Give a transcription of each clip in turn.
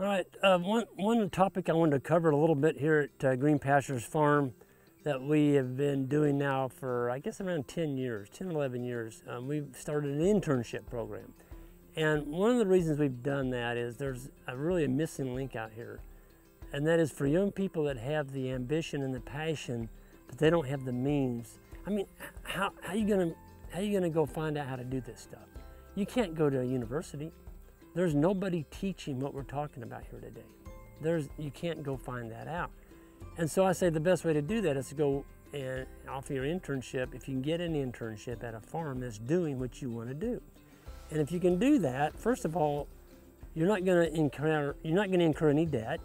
All right, uh, one, one topic I wanted to cover a little bit here at uh, Green Pastures Farm that we have been doing now for, I guess, around 10 years, 10, 11 years. Um, we've started an internship program. And one of the reasons we've done that is there's a, really a missing link out here. And that is for young people that have the ambition and the passion, but they don't have the means. I mean, how, how, you gonna, how you gonna go find out how to do this stuff? You can't go to a university. There's nobody teaching what we're talking about here today. There's, you can't go find that out. And so I say the best way to do that is to go and offer your internship. If you can get an internship at a farm that's doing what you want to do. And if you can do that, first of all, you're not going to incur you're not going to incur any debt.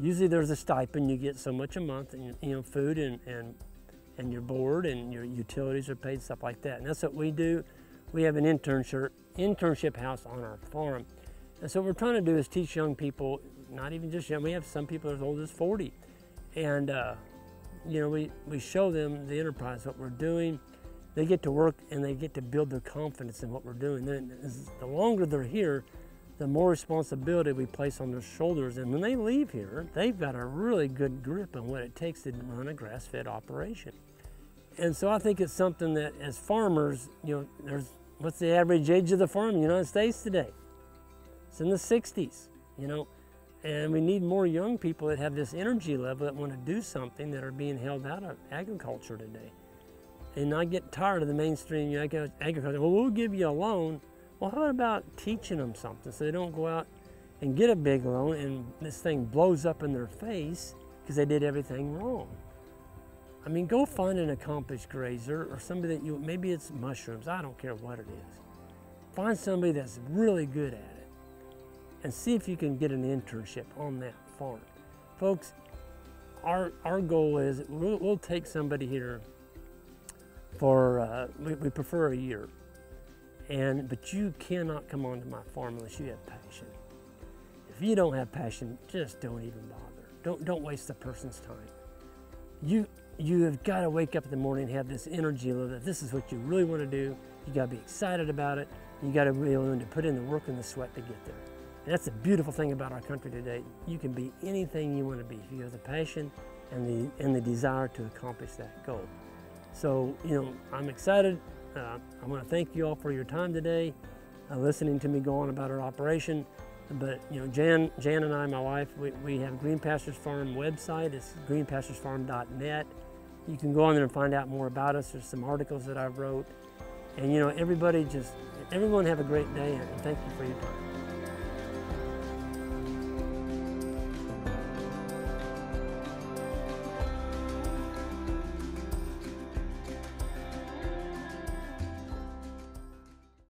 Usually there's a stipend you get so much a month, and you know food and and and your board and your utilities are paid, stuff like that. And that's what we do. We have an internship internship house on our farm. And so what we're trying to do is teach young people, not even just young, we have some people as old as 40. And, uh, you know, we, we show them the enterprise, what we're doing. They get to work and they get to build their confidence in what we're doing. Then, the longer they're here, the more responsibility we place on their shoulders. And when they leave here, they've got a really good grip on what it takes to run a grass-fed operation. And so I think it's something that as farmers, you know, there's What's the average age of the farm in the United States today? It's in the 60s, you know. And we need more young people that have this energy level that want to do something that are being held out of agriculture today. And I get tired of the mainstream agriculture. Well, we'll give you a loan. Well, how about teaching them something so they don't go out and get a big loan and this thing blows up in their face because they did everything wrong. I mean, go find an accomplished grazer or somebody that you, maybe it's mushrooms, I don't care what it is. Find somebody that's really good at it and see if you can get an internship on that farm. Folks, our, our goal is we'll, we'll take somebody here for, uh, we, we prefer a year. And, but you cannot come onto my farm unless you have passion. If you don't have passion, just don't even bother. Don't, don't waste the person's time. You, you have got to wake up in the morning and have this energy that this is what you really want to do. You got to be excited about it. You got to be willing to put in the work and the sweat to get there. And that's the beautiful thing about our country today. You can be anything you want to be if you have the passion and the, and the desire to accomplish that goal. So, you know, I'm excited. Uh, I want to thank you all for your time today, uh, listening to me go on about our operation. But you know, Jan, Jan and I, my wife, we, we have Green Pastures Farm website. It's greenpasturesfarm.net. You can go on there and find out more about us. There's some articles that I wrote. And you know, everybody just, everyone have a great day and thank you for your time.